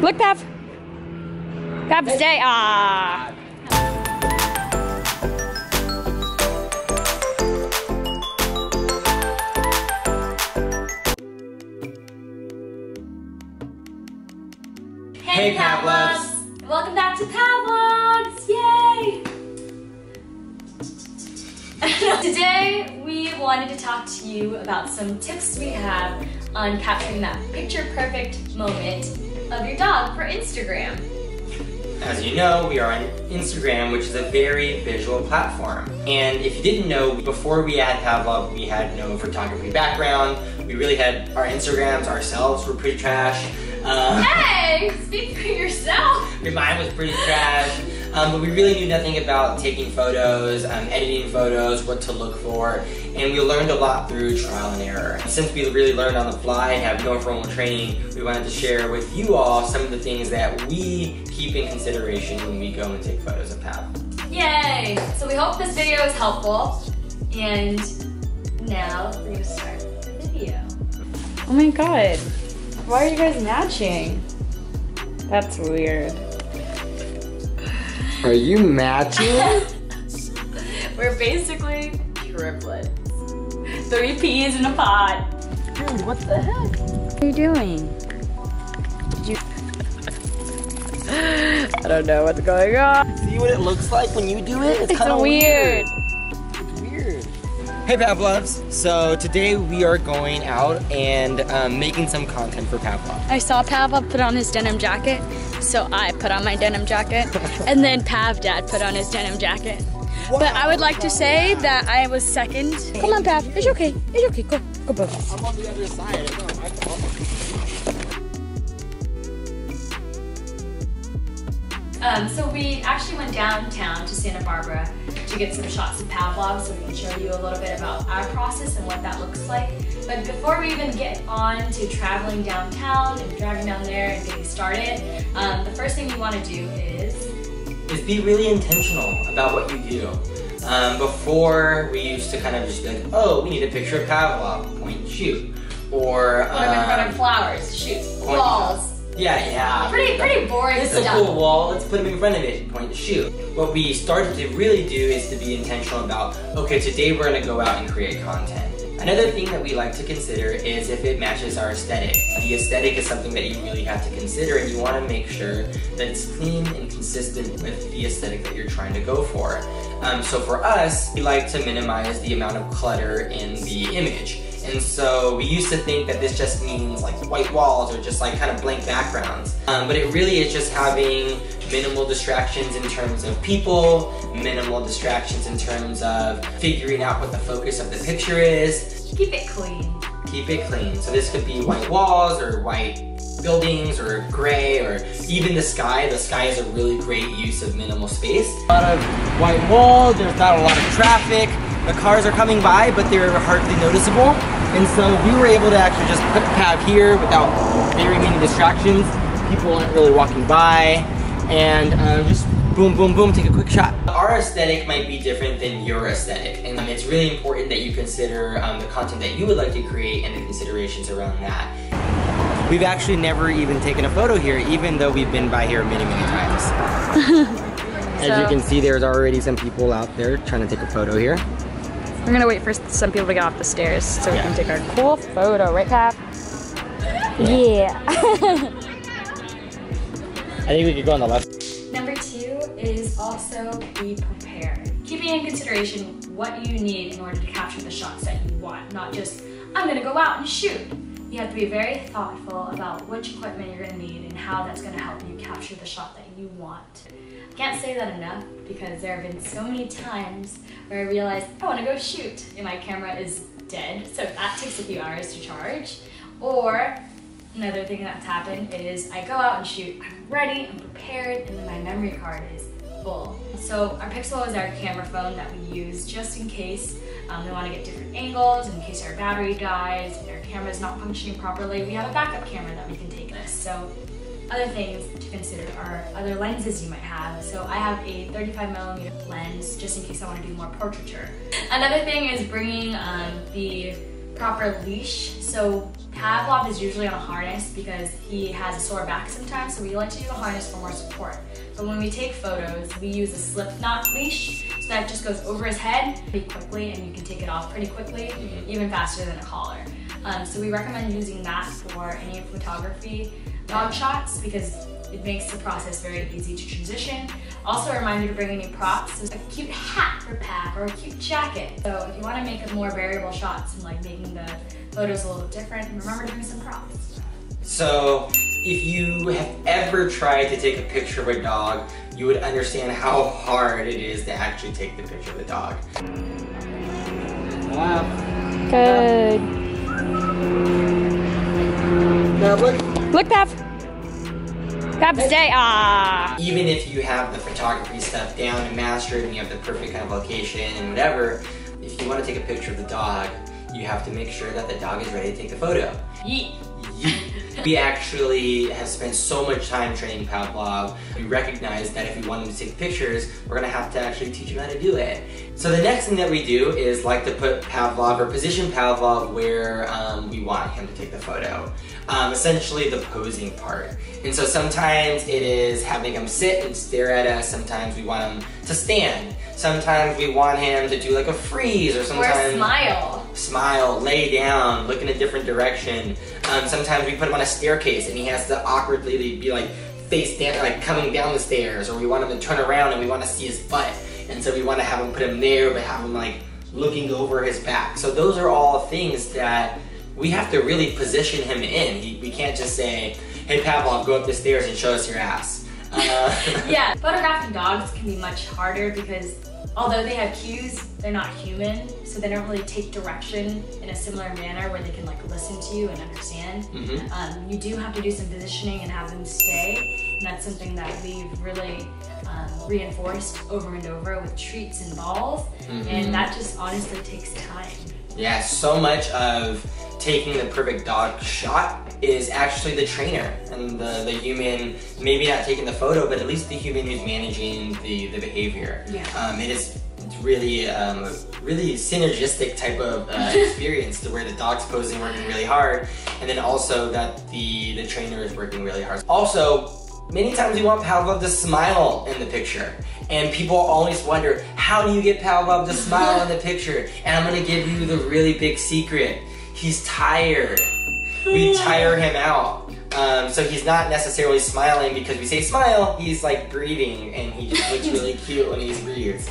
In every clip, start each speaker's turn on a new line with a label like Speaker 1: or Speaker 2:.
Speaker 1: Look, Pav. Pav, stay. Ah.
Speaker 2: Hey, Pavlovs!
Speaker 1: Welcome back to Pavlogs! Yay! Today, we wanted to talk to you about some tips we have on capturing that picture-perfect moment of your dog for Instagram.
Speaker 2: As you know, we are on Instagram, which is a very visual platform. And if you didn't know, before we had Pavlov, we had no photography background. We really had our Instagrams ourselves were pretty trash. Um,
Speaker 1: Hey! Speak for yourself!
Speaker 2: mine was pretty trash. Um, but we really knew nothing about taking photos, um, editing photos, what to look for, and we learned a lot through trial and error. Since we really learned on the fly and have no formal training, we wanted to share with you all some of the things that we keep in consideration when we go and take photos of Pav.
Speaker 1: Yay! So we hope this video is helpful. And now we're gonna start the video. Oh my god. Why are you guys matching? That's weird.
Speaker 2: Are you matching?
Speaker 1: We're basically triplets. Three peas in a pod.
Speaker 2: Dude, what the heck?
Speaker 1: What are you doing? Did you... I don't know what's going on.
Speaker 2: See what it looks like when you do it?
Speaker 1: It's
Speaker 2: kinda
Speaker 1: weird.
Speaker 2: It's weird. Hey Pavlovs! So today we are going out and um, making some content for Pavlov.
Speaker 1: I saw Pav put on his denim jacket, so I put on my denim jacket, and then Pav Dad put on his denim jacket. But I would like to say that I was second. Come on, Pav. It's okay. It's okay. Go, go, go.
Speaker 2: I'm on the other side.
Speaker 1: Um, so we actually went downtown to Santa Barbara to get some shots of Pavlov so we can show you a little bit about our process and what that looks like. But before we even get on to traveling downtown and driving down there and getting started, um, the first thing you want to do is
Speaker 2: Is be really intentional about what you do. Um, before we used to kind of just be like, oh, we need a picture of Pavlov, point shoot. Or
Speaker 1: put them in front
Speaker 2: um,
Speaker 1: of flowers, shoot, walls.
Speaker 2: Yeah, yeah.
Speaker 1: Pretty, pretty boring
Speaker 2: This is a cool wall, let's put him in front of it, point and shoot. What we started to really do is to be intentional about, okay, today we're gonna go out and create content. Another thing that we like to consider is if it matches our aesthetic. The aesthetic is something that you really have to consider and you wanna make sure that it's clean and consistent with the aesthetic that you're trying to go for. Um, so for us, we like to minimize the amount of clutter in the image. And so we used to think that this just means like white walls or just like kind of blank backgrounds. Um, but it really is just having minimal distractions in terms of people, minimal distractions in terms of figuring out what the focus of the picture is.
Speaker 1: Keep it clean.
Speaker 2: Keep it clean. So this could be white walls or white buildings or gray or even the sky. The sky is a really great use of minimal space. A lot of white walls, there's not a lot of traffic. The cars are coming by, but they're hardly noticeable. And so we were able to actually just put the Pav here without very many distractions. People aren't really walking by. And uh, just boom, boom, boom, take a quick shot. Our aesthetic might be different than your aesthetic. And um, it's really important that you consider um, the content that you would like to create and the considerations around that. We've actually never even taken a photo here, even though we've been by here many, many times. As you can see, there's already some people out there trying to take a photo here.
Speaker 1: We're gonna wait for some people to get off the stairs so we
Speaker 2: Yeah.
Speaker 1: can take our cool photo, right, Pav? Yeah.
Speaker 2: I think we could go on the left.
Speaker 1: Number two is also be prepared. Keeping in consideration what you need in order to capture the shots that you want, not just, I'm gonna go out and shoot. You have to be very thoughtful about which equipment you're gonna need and how that's gonna help you capture the shot that you want. Can't say that enough because there have been so many times where I realized I wanna go shoot and my camera is dead, so that takes a few hours to charge. Or Another thing that's happened is I go out and shoot, I'm ready, I'm prepared, and then my memory card is full. So our Pixel is our camera phone that we use just in case um, we want to get different angles, in case our battery dies and our camera is not functioning properly. We have a backup camera that we can take this. So other things to consider are other lenses you might have. So I have a 35 millimeter lens just in case I want to do more portraiture. Another thing is bringing um, the proper leash. So Pavlov is usually on a harness because he has a sore back sometimes, so we like to use a harness for more support. But when we take photos, we use a slip knot leash, so that just goes over his head pretty quickly and you can take it off pretty quickly, even faster than a collar. Um, so we recommend using that for any photography dog shots because it makes the process very easy to transition. Also a reminder to bring any props, so a cute hat for Pav or a cute jacket. So if you want to make more variable shots and like making the photos a little different, remember to bring some props.
Speaker 2: So if you have ever tried to take a picture of a dog, you would understand how hard it is to actually take the picture of the dog. Wow.
Speaker 3: Good.
Speaker 2: Now look.
Speaker 3: Look, Pav. Pav, stay. Ah.
Speaker 2: Even if you have the photography stuff down and mastered and you have the perfect kind of location and whatever, if you want to take a picture of the dog, you have to make sure that the dog is ready to take the photo.
Speaker 1: Yeet.
Speaker 2: we actually have spent so much time training Pavlov. We recognize that if we want him to take pictures, we're gonna have to actually teach him how to do it. So the next thing that we do is like to put Pavlov or position Pavlov where um, we want him to take the photo. Um, essentially the posing part. And so sometimes it is having him sit and stare at us. Sometimes we want him to stand. Sometimes we want him to do like a freeze or sometimes-
Speaker 1: Or smile.
Speaker 2: Smile, lay down, look in a different direction. Um, sometimes we put him on a staircase and he has to awkwardly be like face down, like coming down the stairs, or we want him to turn around and we want to see his butt. And so we want to have him put him there, but have him like looking over his back. So those are all things that we have to really position him in. He, we can't just say, hey Pavlov, go up the stairs and show us your ass. Uh,
Speaker 1: yeah, photographing dogs can be much harder because although they have cues, they're not human, so they don't really take direction in a similar manner where they can like listen to you and understand.
Speaker 2: Mhm.
Speaker 1: Um, you do have to do some positioning and have them stay, and that's something that we've really um, reinforced over and over with treats and balls,
Speaker 2: Mhm.
Speaker 1: and that just honestly takes time.
Speaker 2: Yeah, so much of taking the perfect dog shot is actually the trainer and the, the human, maybe not taking the photo, but at least the human who's managing the, the behavior.
Speaker 1: Yeah.
Speaker 2: Um, it is it's really, um, really synergistic type of uh, experience to where the dog's posing, working really hard, and then also that the, the trainer is working really hard. Also, many times we want Pavlov to smile in the picture. And people always wonder, how do you get Pavlov to smile in the picture? And I'm gonna give you the really big secret. He's tired. We tire him out. Um, so he's not necessarily smiling because we say smile, he's like breathing and he just looks really cute when he breathes.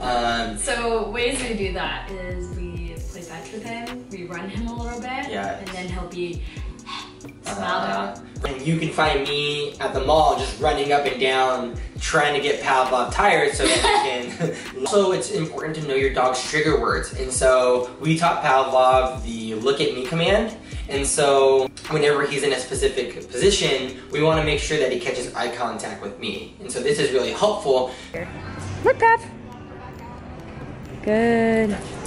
Speaker 2: Um,
Speaker 1: So ways we do that is we play fetch with him, we run him a little bit,
Speaker 2: Yeah.
Speaker 1: and then he'll be
Speaker 2: Uh,
Speaker 1: smiled
Speaker 2: and you can find me at the mall just running up and down trying to get Pavlov tired so that he can. also, it's important to know your dog's trigger words. And so we taught Pavlov the look at me command. And so whenever he's in a specific position, we want to make sure that he catches eye contact with me. And so this is really helpful.
Speaker 3: Look, Pav. Good.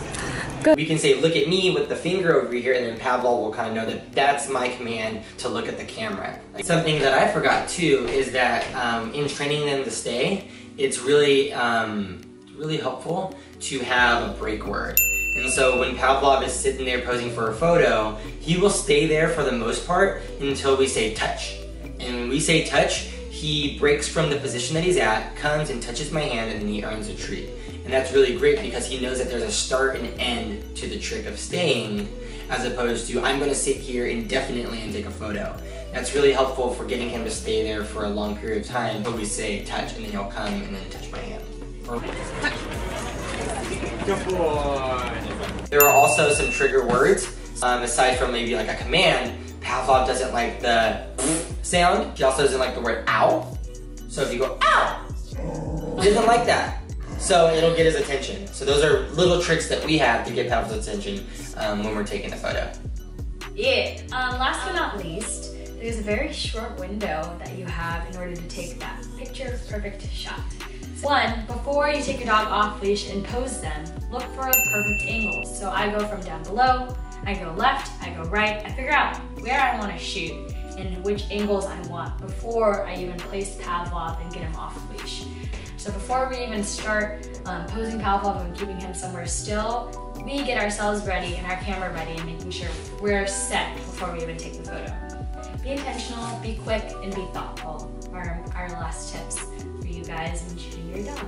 Speaker 2: We can say look at me with the finger over here and then Pavlov will kind of know that that's my command to look at the camera. Something that I forgot too is that um, in training them to stay, it's really, um, really helpful to have a break word. And so when Pavlov is sitting there posing for a photo, he will stay there for the most part until we say touch. And when we say touch, he breaks from the position that he's at, comes and touches my hand, and then he earns a treat. And that's really great because he knows that there's a start and end to the trick of staying, as opposed to I'm gonna sit here indefinitely and take a photo. That's really helpful for getting him to stay there for a long period of time. But we say touch, and then he'll come and then touch my hand. Or- There are also some trigger words, um, aside from maybe like a command. Pavlov doesn't like the sound. He also doesn't like the word ow. So if you go ow, he doesn't like that. So it'll get his attention. So those are little tricks that we have to get Pavlov's attention um, when we're taking a photo.
Speaker 1: Yeah. Um, last but not least, there's a very short window that you have in order to take that picture perfect shot. One, before you take your dog off leash and pose them, look for a perfect angle. So I go from down below, I go left, I go right, I figure out where I want to shoot and which angles I want before I even place Pavlov and get him off leash. So before we even start um, posing Pavlov and keeping him somewhere still, we get ourselves ready and our camera ready and making sure we're set before we even take the photo. Be intentional, be quick, and be thoughtful are our last tips for you guys in shooting your dog.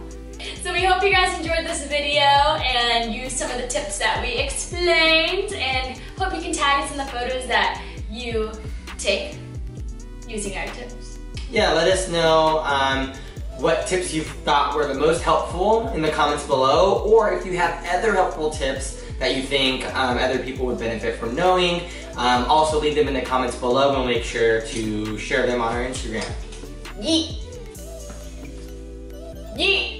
Speaker 1: So we hope you guys enjoyed this video and used some of the tips that we explained and hope you can tag us in the photos that you take using our tips.
Speaker 2: Yeah, let us know um, what tips you thought were the most helpful in the comments below, or if you have other helpful tips that you think um, other people would benefit from knowing. Um, also leave them in the comments below and we'll make sure to share them on our Instagram.
Speaker 1: Yeet! Yeet!